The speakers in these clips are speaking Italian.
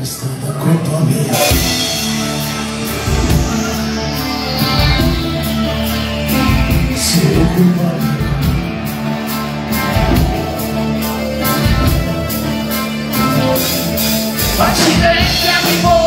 è stata colpa mia Solo colpa mia Accidenti a mi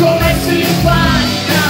Comece em paz.